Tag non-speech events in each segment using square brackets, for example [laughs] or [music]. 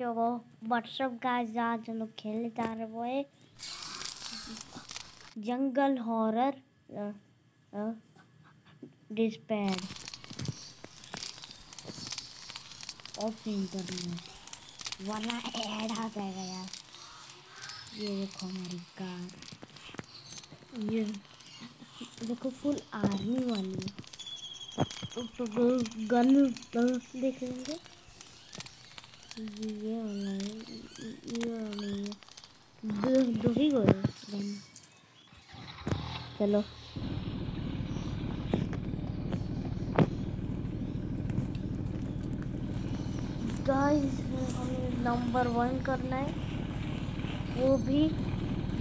तो वो WhatsApp guys आज हम लोग खेलने जा रहे वो है जंगल हॉरर डिस्पैड ऑफ़ इंटरनेट वरना ऐड आ जाएगा यार। ये देखो हमारी कार। ये देखो फुल आर्मी वाली। है तो, तो गन देख लेंगे। ये वाला चलो। गाइस हमें नंबर वन करना है। वो भी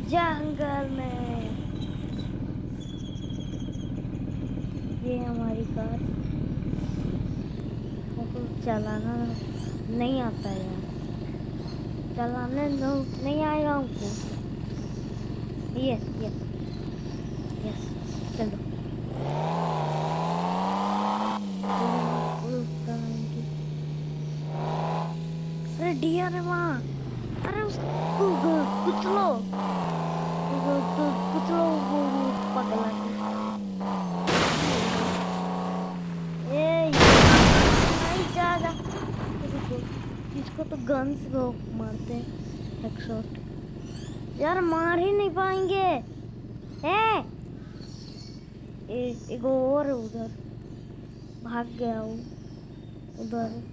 जंगल में। ये हमारी कार। हमको चलाना नहीं आता है यार। चलाने नहीं आएगा हमको यस यस यस चलो। अरे डियर है वहाँ अरे उसको कुछ लो। कुछ लो पगला ए नहीं जा जा इसको तो गन से मारते हैं यार मार ही नहीं पाएँगे। ए, एक और उधर। भाग गया वो उधर।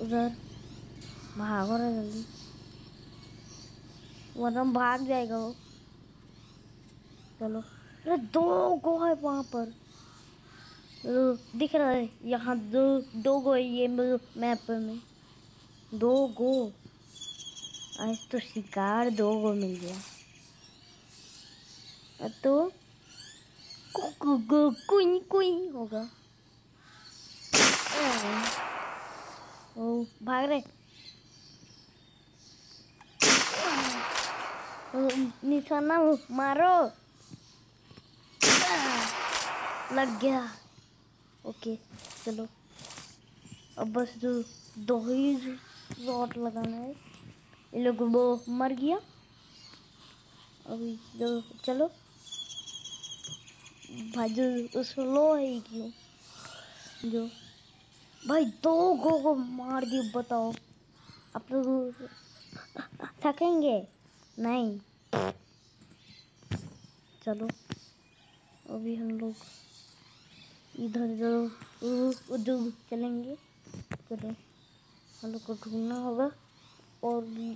उधर। भागो रे जल्दी। वरना भाग जाएगा वो। चलो। अरे दो गो है वहाँ पर। दिख रहा है, यहाँ दो दो गो ये मैप में। दो गो? आज तो शिकार दो गो मिल गया। तो कुई कुई होगा। ओ, भाग रहे। निशाना मारो। लग गया। ओके, चलो। अब बस जो दो ही शॉट लगाना है। ये लोग वो मर गया। अभी जो, चलो। भाई, जो स्लो है क्यों? जो, भाई, दो गो को मार दिए, बताओ। आप लोग [laughs] थकेंगे? नहीं। चलो, अभी हम लोग इधर जो उधर चलेंगे। चलो हम लोग को ढूंढना होगा और भी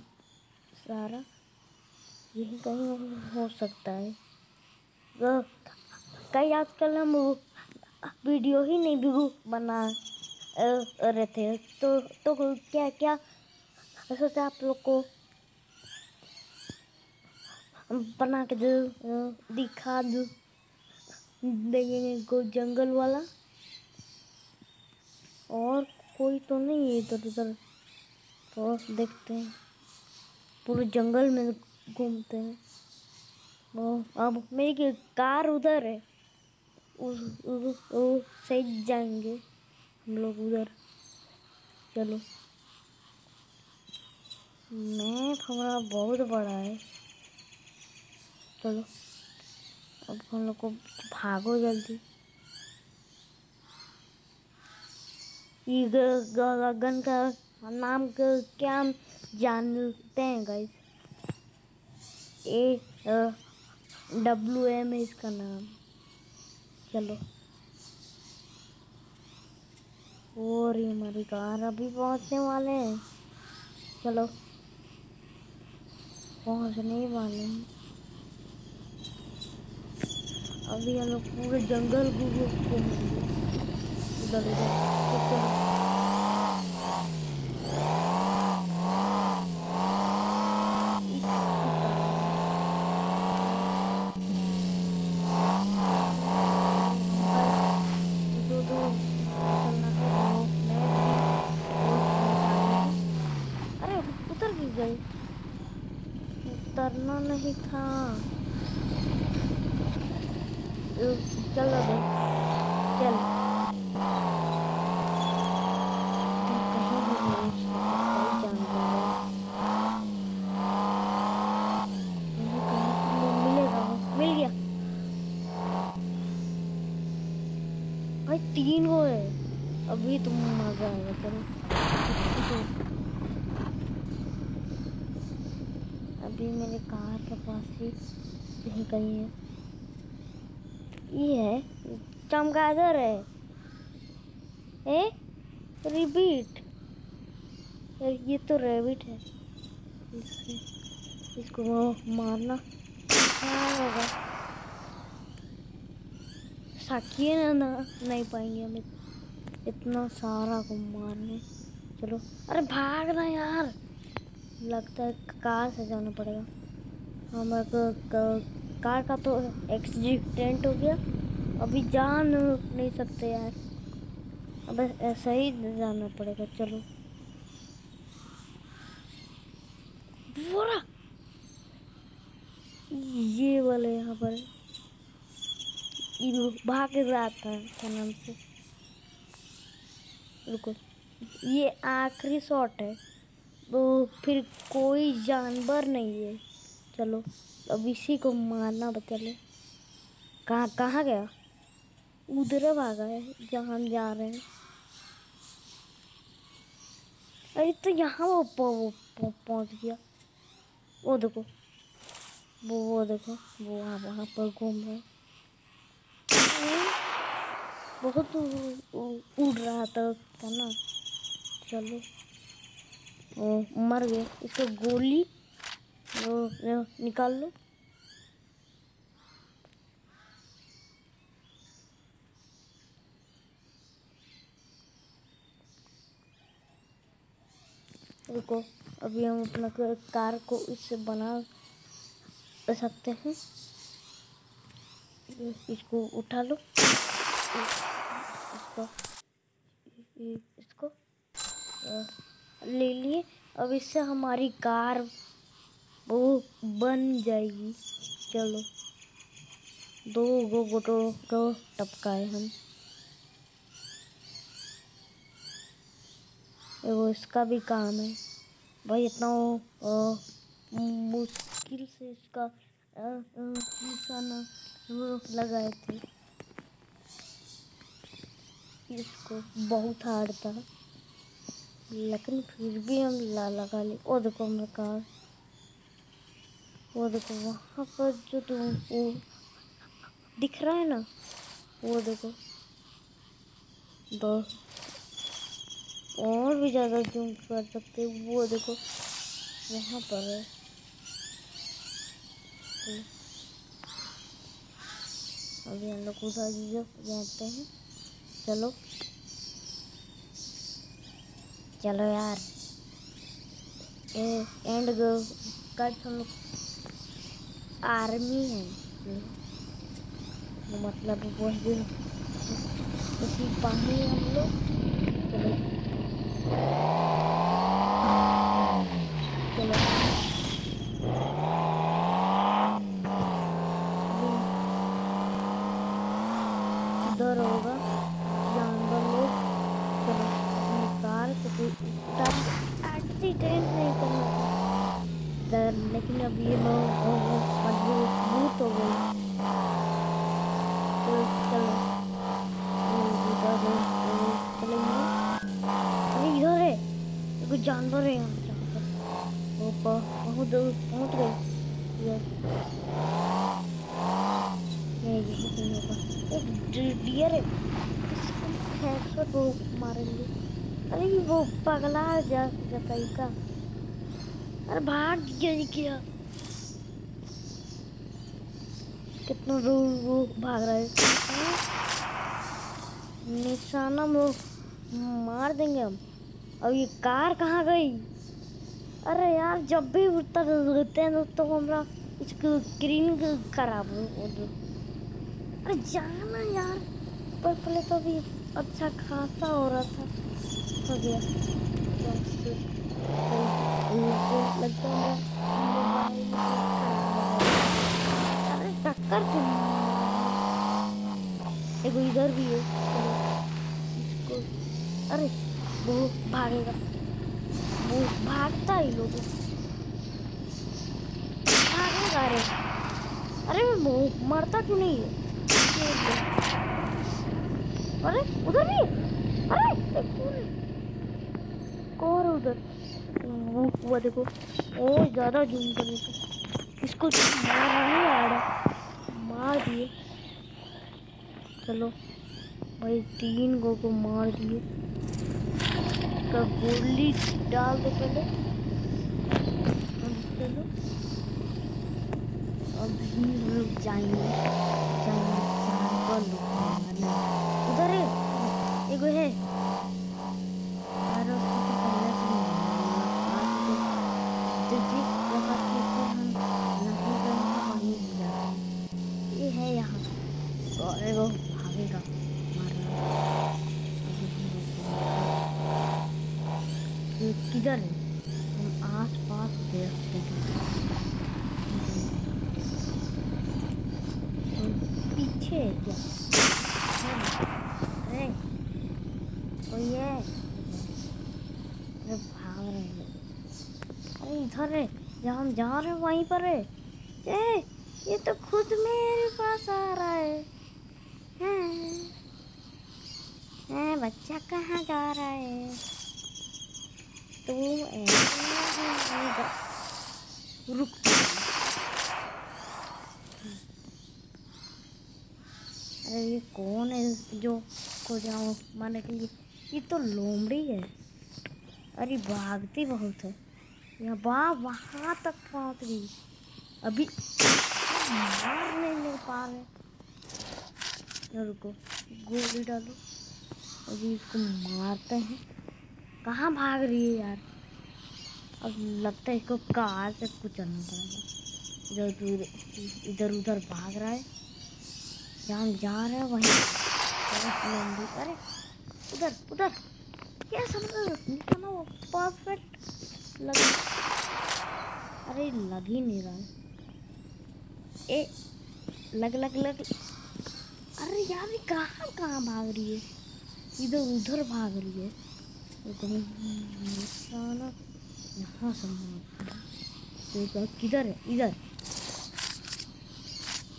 सारा यही कहीं हो सकता है। तो कई आजकल हम वीडियो ही नहीं भी बना रहे थे। तो तो क्या क्या सोचा आप लोग को? बना के दिखा दो। देंगे को जंगल वाला। और कोई तो नहीं है इधर उधर। तो देखते हैं। पूरे जंगल में घूमते हैं। वो अब मेरी कार उधर है। उस उस सही जाएँगे हम लोग उधर। चलो। मैप हमारा बहुत बड़ा है। चलो। अब हम लोग को भागो जल्दी। ये गन का नाम का क्या जानते हैं गाइस ए डब्ल्यू एम है इसका नाम। चलो। और ये हमारी कार अभी पहुँचने वाले हैं। चलो। पहुँचने वाले हैं। अभी हम लोग पूरे जंगल घूमेंगे उधर उधर गई। उतरना नहीं था। चल रहा चल तीन वो है अभी तुम मज़ा आएगा करो अभी मेरे कार के पास ही कहीं कहीं है। ये है चमगादड़ है। ए यार ये तो रेबिट है। इसको मारना होगा। साकिए ना, नहीं पाएँगे हम इतना सारा को मारने। चलो। अरे भागना यार। लगता है कार से जाना पड़ेगा? हमारे कार का तो एक्सीडेंट हो गया। अभी जान नहीं सकते यार। अब ऐसा ही जाना पड़ेगा, चलो। ये वाले यहाँ पर। भाग रहा था क्या नाम से? रुको। ये आखिरी शॉट है। तो फिर कोई जानवर नहीं है। चलो। अब इसी को मारना बचा ले। कहाँ कहाँ गया? उधर भागा है जहाँ हम जा रहे हैं। अरे तो यहाँ वो पहुँच गया। वो देखो। वो वो देखो। वो वहाँ पर घूम रहे बहुत उड़ रहा था ना। चलो। ओ, मर गए। इसको गोली वो, निकाल लो। रुको अभी हम अपना कार को इससे बना सकते हैं। इसको उठा लो। इसको इसको ले लिए। अब इससे हमारी कार वो बन जाएगी। चलो। दो गो गोटो तो टपकाए हम। वो इसका भी काम है। भाई इतना मुश्किल से इसका निशाना लगाए थे। इसको बहुत हार्ड था। लेकिन फिर भी हम ला लगा ले। वो देखो हमारा कार वो देखो वहाँ पर जो तुम वो दिख रहा है ना वो देखो। दो और भी ज़्यादा जूम कर सकते वो देखो। वहाँ पर है। अभी हम लोग उधर जाते हैं। चलो। चलो यार। ए, एंड का हम लोग आर्मी है मतलब वो सिपाही हम लोग चलो डर होगा जानवर लोग कार को एक्सीडेंट नहीं करना डर लेकिन अब ये लोग मज़बूत हो गई तो चलो चलेंगे अरे इधर है कोई जानवर है यहाँ एक डियर है वो मारेंगे अरे वो पगला जा का अरे भाग गया कितना दूर वो भाग रहा है निशाना वो मार देंगे हम अब ये कार कहाँ गई? अरे यार, जब भी उतर होते हैं तो हमारा इसको स्क्रीन खराब हो अरे जाना यार, पर पहले तो अभी अच्छा खासा हो रहा था। हो गया। अरे टक्कर एक इधर भी है। अरे भागेगा। वो भागता ही लोग भागेगा अरे अरे वो मरता क्यों नहीं है? अरे, उधर भी अरे कौन उधर? वो हुआ देखो। ओ, ज़्यादा जूम कर देते इसको मारा है यार मार दिए। चलो, भाई, तीन गो को मार दिए। इसका गोली डाल दो पहले। चलो अभी हम लोग जाएँगे। जाएँगे जानवर लोग मारने। उधर है एगो है अरे उसको तो पहले से ही मारना। आज तो जिस जगह पे से हम नहीं गए हैं वहीं भी जाते ये है यहाँ तो एगो भागेगा मारना अभी हम लोग को- ये किधर है हम आस पास देखते हैं पीछे है क्या अरे कोई है अरे भाग रहे हैं अरे इधर है जहाँ हम जा रहे हैं वहीं पर है। ए, ये तो खुद मेरे पास आ रहा है। हैं हैं, बच्चा कहाँ जा रहा है? तू रुक। अरे ये कौन है जो को जाऊँ माने के लिए? ये तो लोमड़ी है। अरे भागती बहुत है। यहाँ वहाँ तक पहुँच गई। अभी मार नहीं ले पा रहे। रुको, गोली डालो। अभी इसको मारते हैं। कहाँ भाग रही है यार? अब लगता है इसको कार से कुचलना पड़ेगा इधर इधर उधर भाग रहा है। जहाँ जा रहे हैं, वहीं। अरे, उधर उधर। क्या समझ निकलना वो परफेक्ट लग अरे, लग ही नहीं रहा। ए, लग लग लग। अरे यार, ये कहाँ कहाँ भाग रही है? इधर, उधर भाग रही है। निशाना यहाँ से। देखो किधर है? इधर।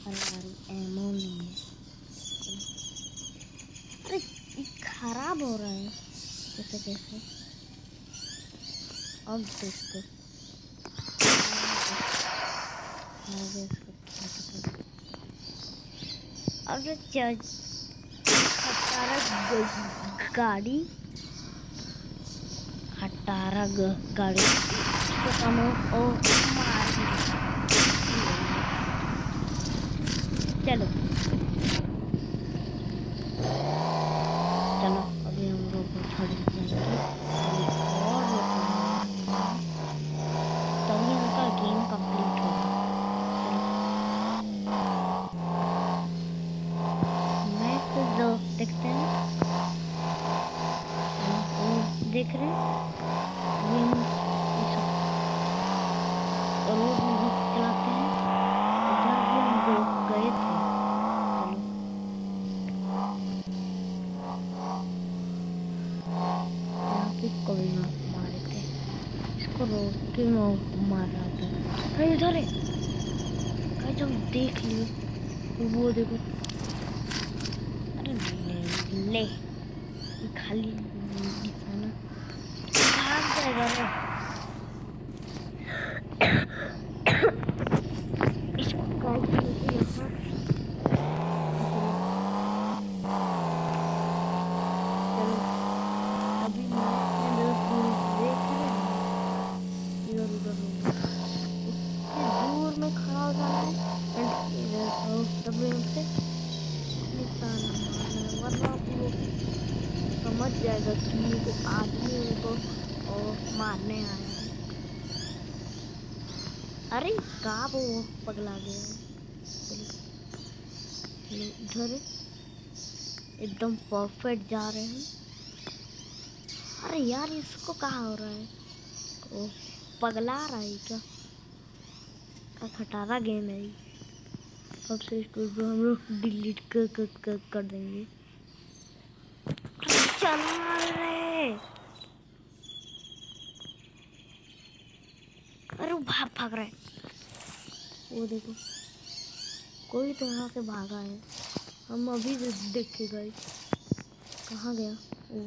अरे यार एमो नहीं है। अरे खराब हो रहा है। कैसे कैसे अब तो हैं? अब ग- गाड़ी खटारा गाड़ी इसको कम ओ मार चलो अभी हम लोग को छोड़ देंगे अभी और रुकना है। तभी उनका गेम कंप्लीट होगा मैच जो देखते हैं हाँ, वो देख रहे हैं ये हम ये सब रोड में भी चलाते हैं इधर भी हम लोग गए थे चलो यहाँ पे कोई ना मारे थे इसको कि मैं मार रहा था। अरे इधर है? कहीं जब देख लिए। वो देखो। अरे ले ले। खाली निशाना। भाग जाएगा रे इसको काट लेके यहाँ चलो अभी मैं लोग देख रहे हैं इधर उधर उसके दूर में खड़ा हो जाना है एंड इधर और तभी हमसे निशाना मारना है वरना वो जाएगा कि आदमी और मारने आया अरे कहा वो पगला गया। इधर एकदम परफेक्ट जा रहे हैं। अरे यार इसको कहाँ हो रहा है? ओ पगला रहा है क्या? का खटारा गेम है अब से इसको हम लोग डिलीट कर कर कर, देंगे। अरे भाग भाग रहा वो देखो, कोई तो यहाँ से भागा है। हम अभी देखे गए कहाँ गया? ओ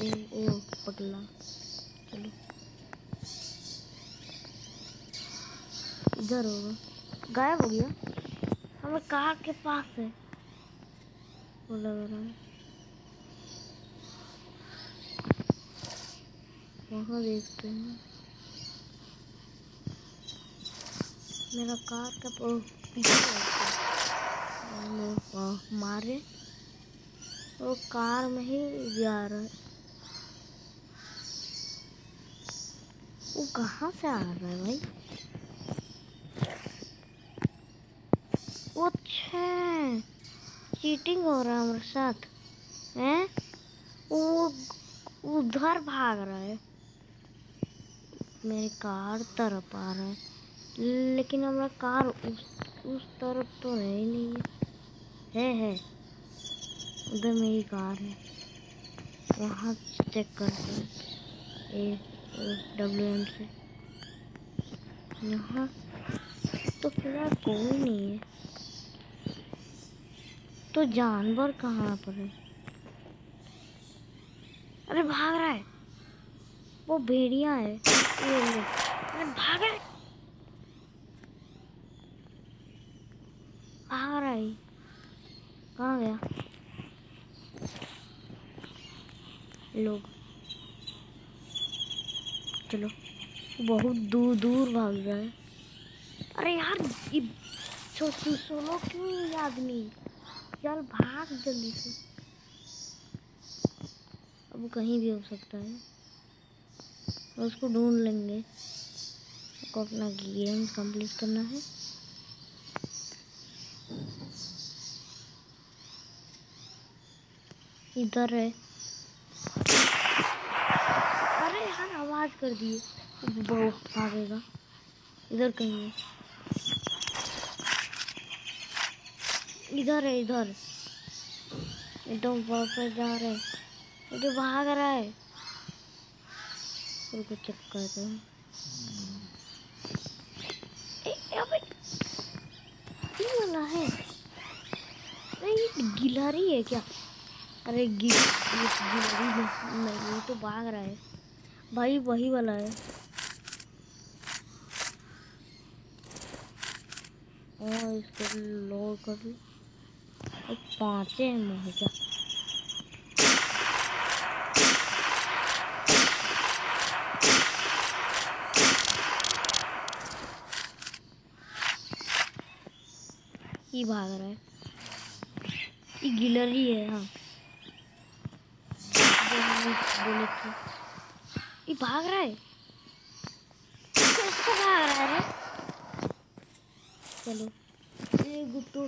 ओ ओ पगला चलो। इधर होगा। गायब हो गया? हमें कार के पास है? वो लग रहा है। वहाँ देखते हैं। मेरा कार का मारे। वो कार में ही जा रहा है। वो कहाँ से आ रहा है भाई? वो चीटिंग हो रहा है हमारे साथ। हैं? वो उधर भाग रहा है। मेरी कार तरफ़ आ रहा है। लेकिन हमारा कार उस उस तरफ़ तो है ही नहीं। है है। है उधर मेरी कार है। वहाँ चेक करते हैं। ए डब्ल्यू एम से। यहाँ तो फ़िलहाल कोई नहीं है। तो जानवर कहाँ पर है? अरे भाग रहा है। वो भेड़िया है। भाग भाग रहा है कहाँ गया लोग चलो बहुत दूर दूर भाग रहा है अरे यार ये सोलो क्यों ये आदमी चल भाग जल्दी से अब कहीं भी हो सकता है उसको ढूंढ लेंगे। को अपना गेम कंप्लीट करना है। इधर है। अरे यार आवाज़ कर दिए। बहुत भागेगा इधर कहीं है। इधर है, इधर। एकदम पर जा रहे इधर भाग रहा है। रुको चेक करते हैं वाला है। ये गिलहरी है क्या? अरे गिर नहीं तो भाग रहा है। भाई, वही वाला है। और इसको लोड कर लो। पाँचे हैं क्या? ये भाग रहा है। ये गिलरी है हाँ ये भाग रहा है? कैसे भाग रहा है चलो। ये गुट्टू,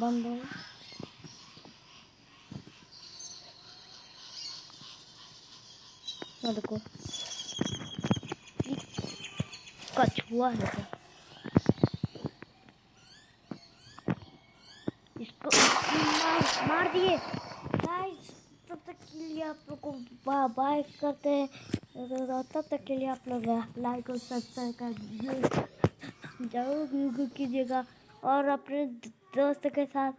बंद हो। देखो कछुआ है क्या इसको मार गाइस तब तक के लिए आप लोग को बाय करते हैं। तब तक के लिए आप लोग लाइक और सब्सक्राइब कर ज़रूर कीजिएगा और अपने दोस्त के साथ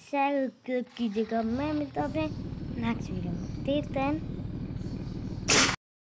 शेयर कीजिएगा। मैं मिलता हूँ अपने नेक्स्ट वीडियो में। Take then